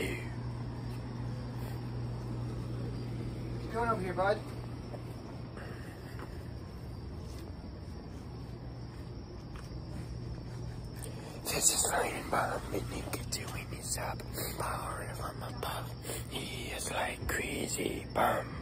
do. What's going over here, bud? This is Ryan Bomb and Nickadoo in his up. Power from above. He is like crazy bomb.